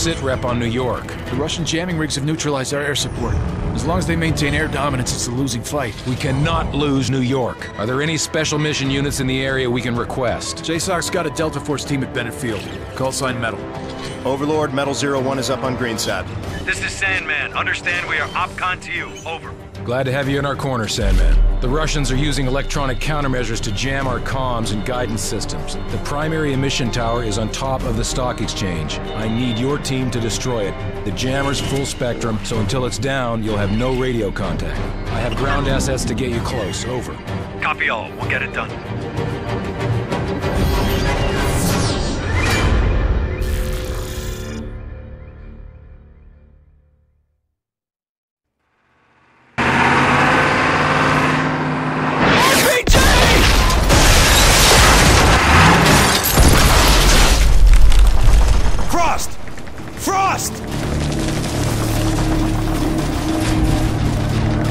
What's sit rep on New York? The Russian jamming rigs have neutralized our air support. As long as they maintain air dominance, it's a losing fight. We cannot lose New York. Are there any special mission units in the area we can request? JSOC's got a Delta Force team at Bennett Field. Call sign Metal. Overlord, Metal Zero One is up on Greenside. This is Sandman. Understand we are OPCON to you. Over. Glad to have you in our corner, Sandman. The Russians are using electronic countermeasures to jam our comms and guidance systems. The primary emission tower is on top of the stock exchange. I need your team to destroy it. The jammer's full spectrum, so until it's down, you'll have no radio contact. I have ground assets to get you close. Over. Copy all. We'll get it done. Frost! Frost!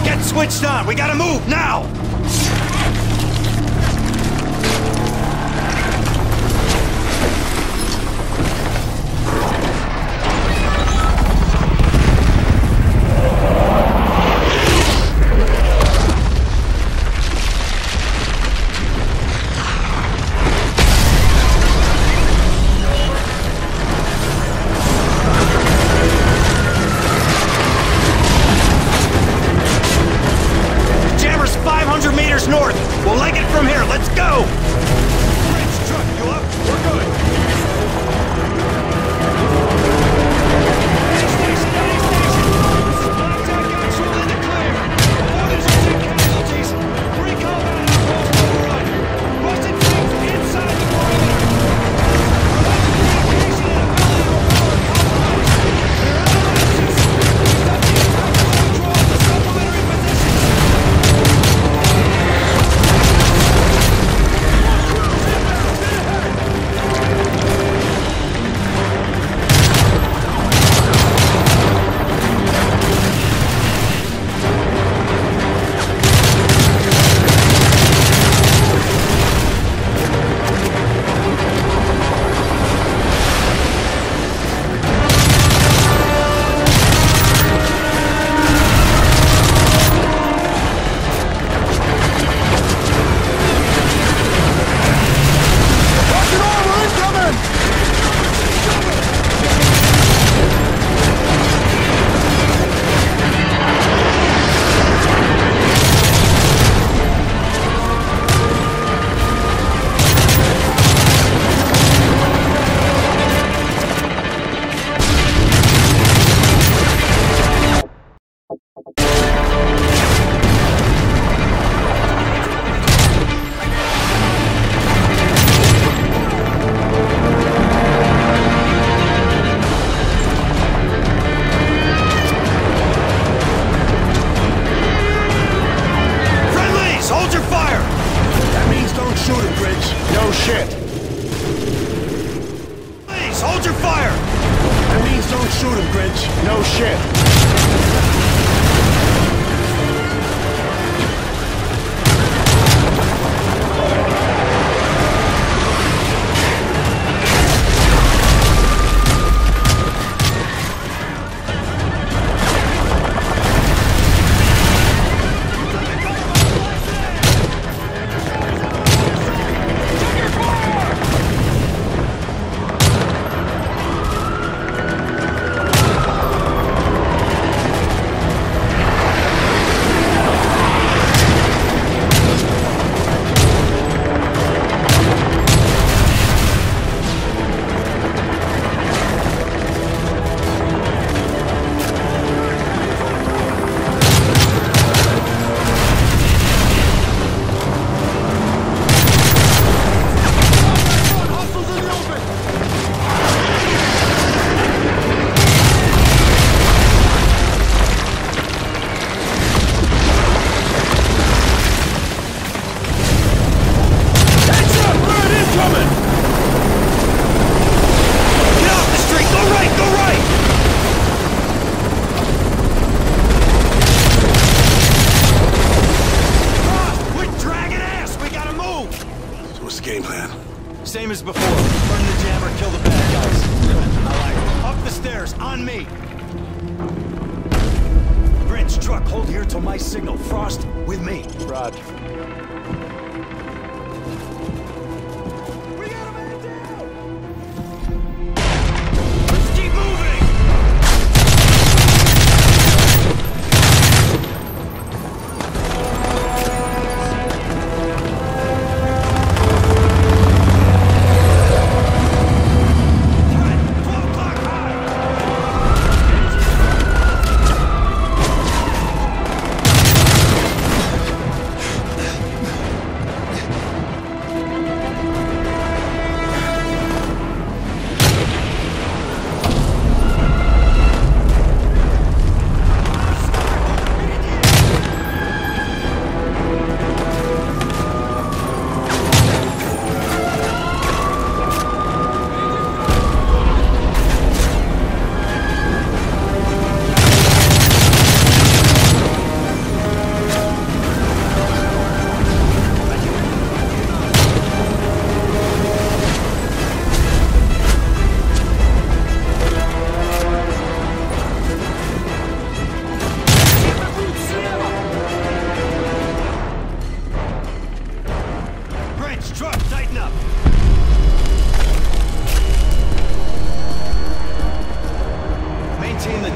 Get switched on! We gotta move now!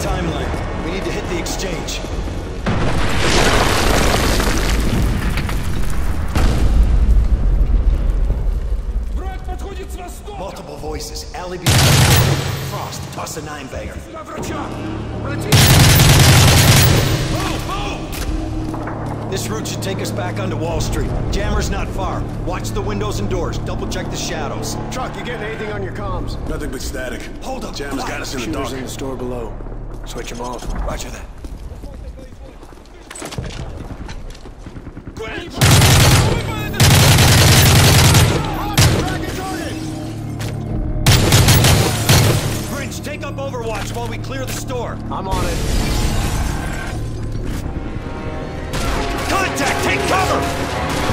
timeline. We need to hit the exchange. Multiple voices. Alley Frost, toss a nine. This route should take us back onto Wall Street. Jammer's not far. Watch the windows and doors. Double check the shadows. Truck, you getting anything on your comms? Nothing but static. Hold up. Jammer's got us in the dark. in the store below. Switch them off. Roger that. Grinch, take up Overwatch while we clear the store. I'm on it. Contact! Take cover!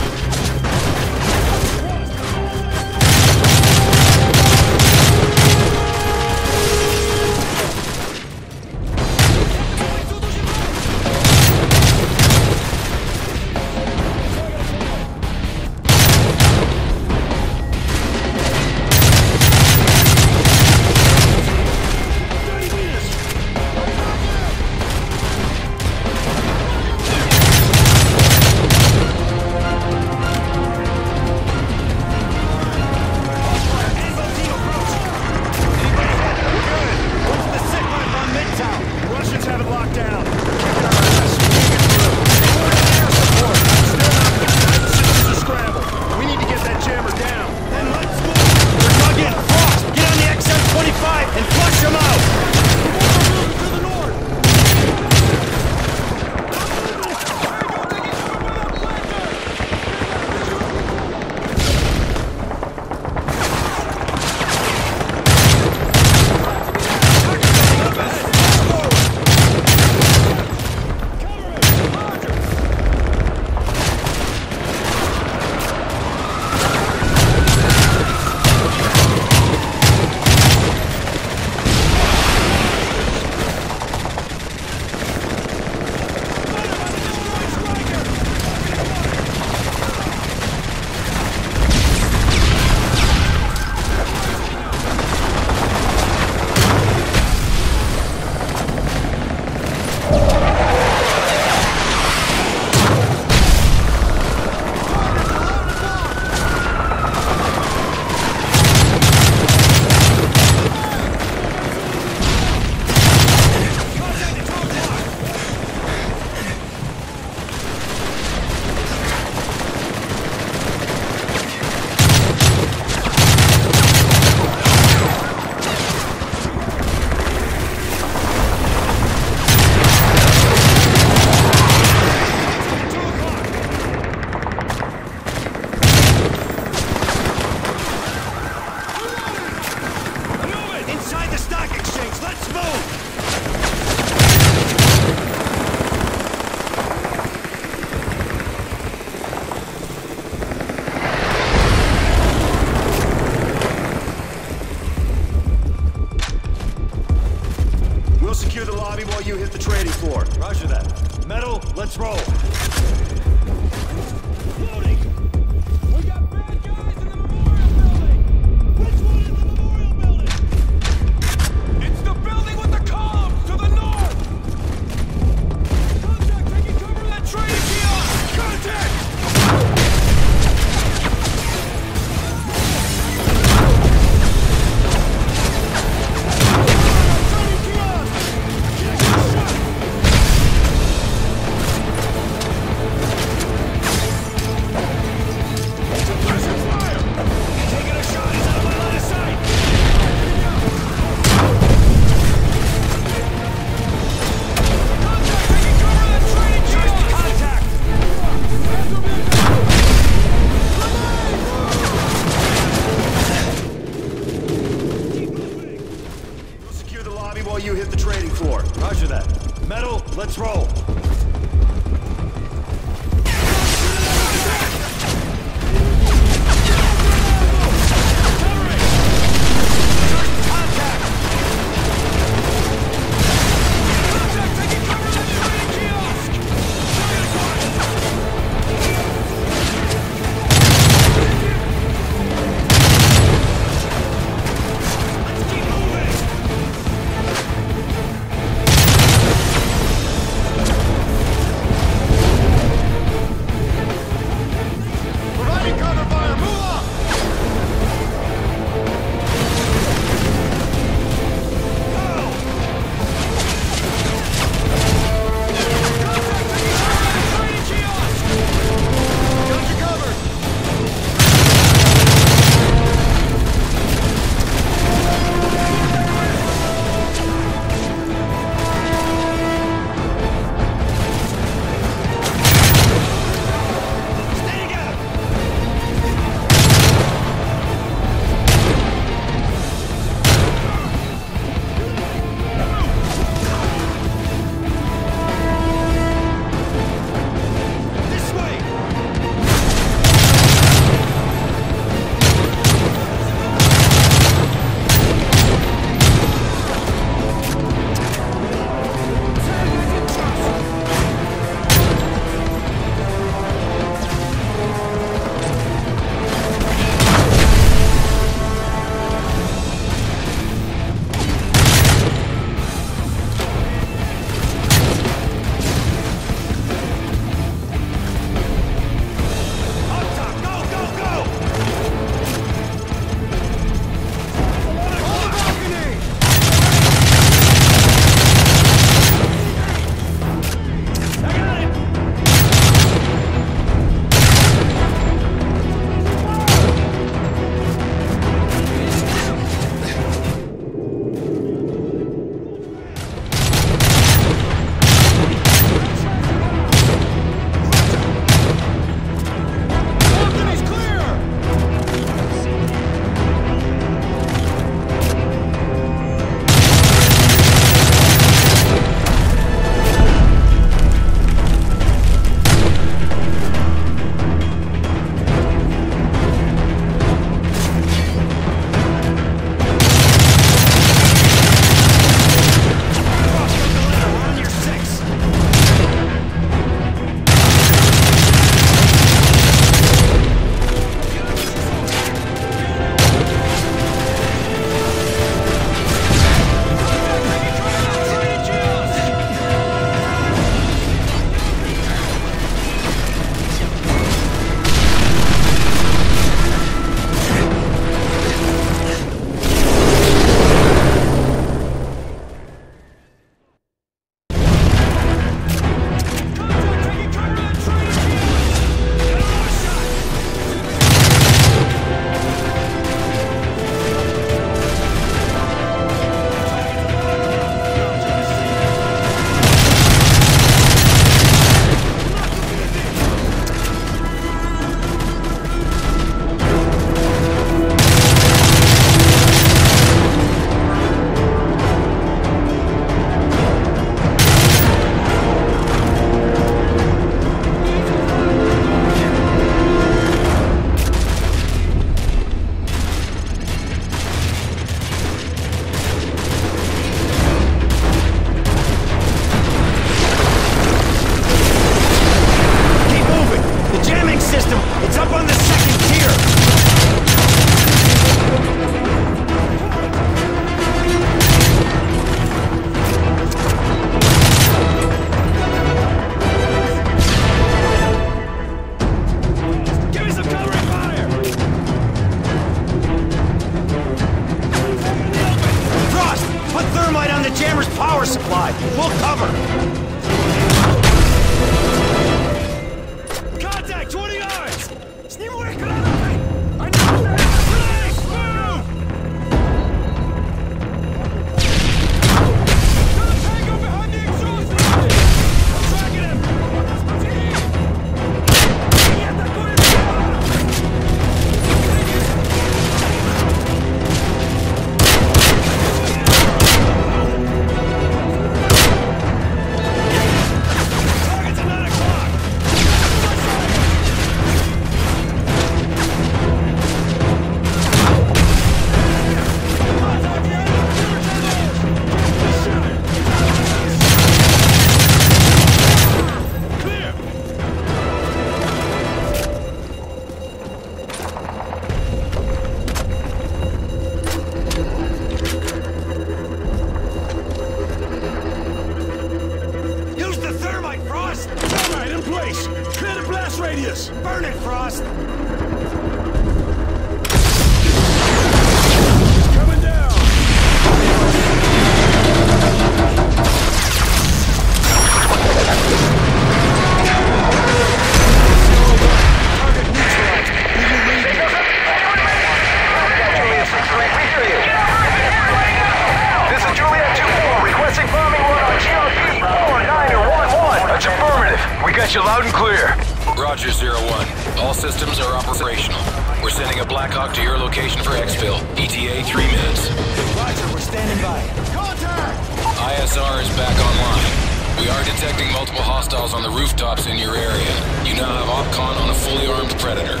Roger, Zero One. All systems are operational. We're sending a Blackhawk to your location for exfil. ETA three minutes. Roger, we're standing by. Contact! ISR is back online. We are detecting multiple hostiles on the rooftops in your area. You now have OpCon on a fully armed Predator.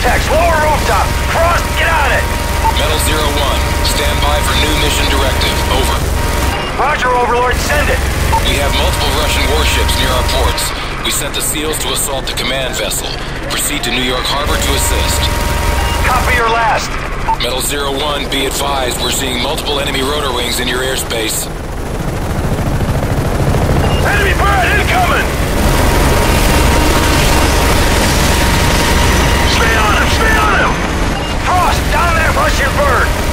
Contacts, lower rooftop. Frost, get on it. Metal Zero One, stand by for new mission directive. Over. Roger, Overlord, send it. We have multiple Russian warships near our ports. We sent the SEALs to assault the command vessel. Proceed to New York Harbor to assist. Copy your last. Metal Zero One, be advised, we're seeing multiple enemy rotor wings in your airspace. Enemy bird incoming. Stay on him, stay on him. Frost, down there, Russian